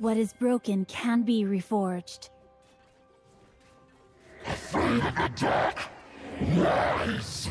What is broken can be reforged. Of the dark? Lies!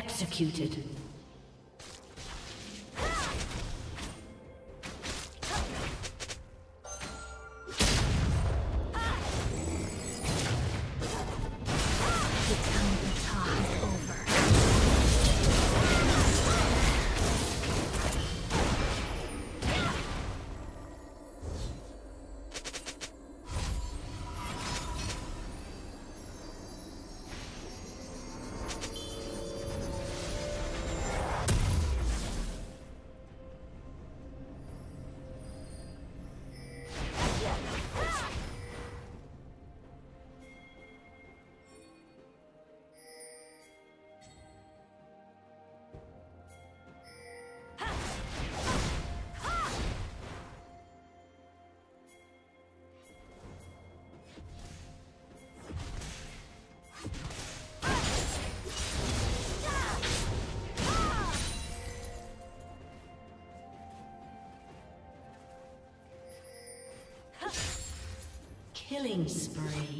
Executed. Killing spree.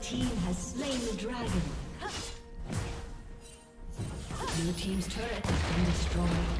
Team has slain the dragon. Blue team's turret has been destroyed.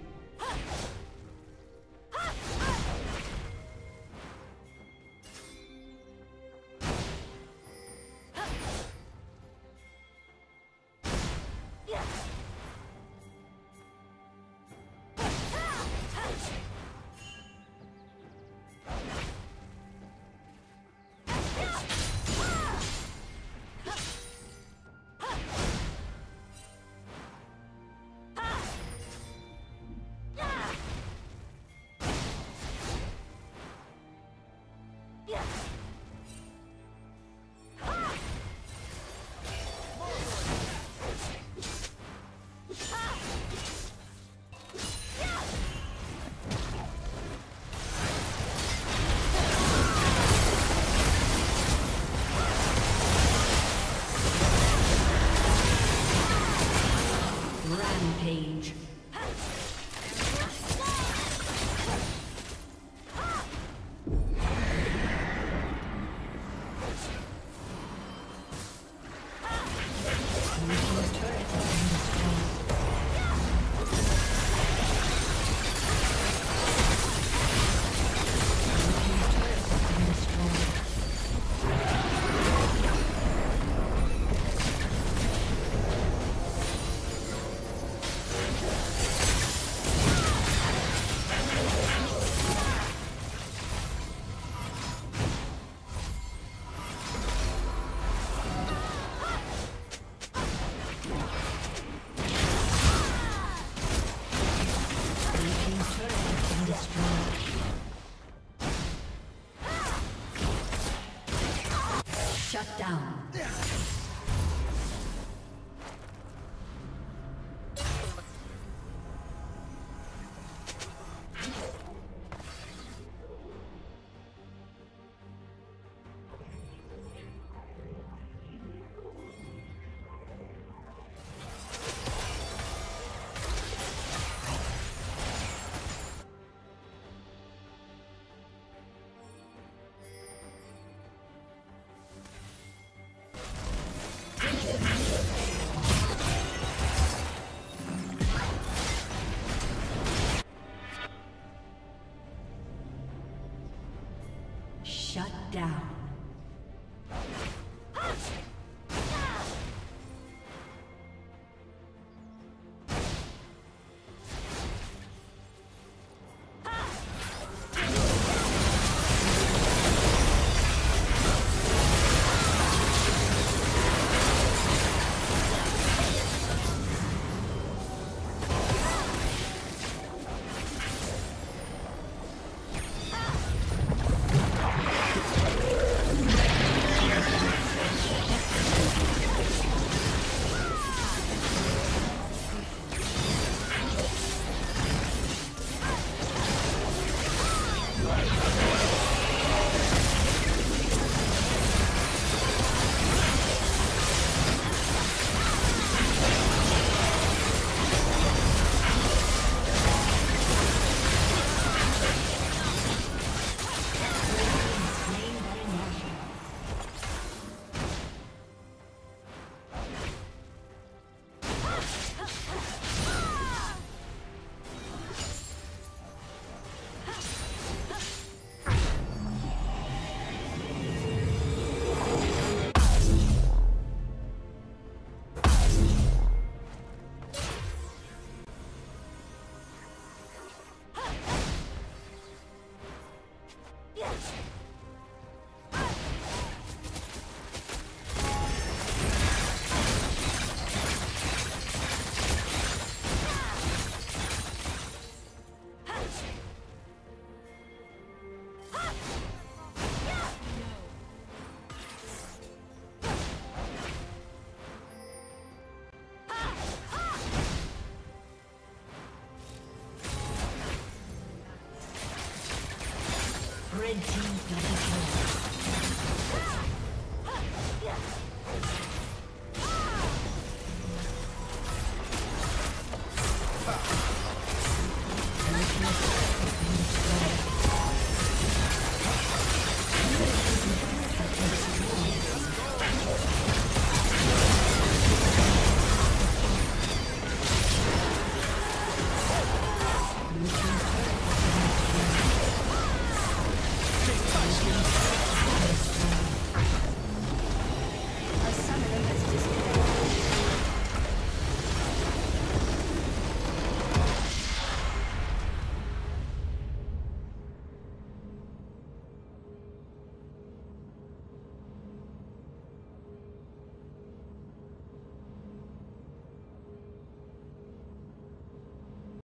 Rampage.